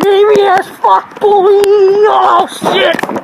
Baby ass fuck bully! Oh shit!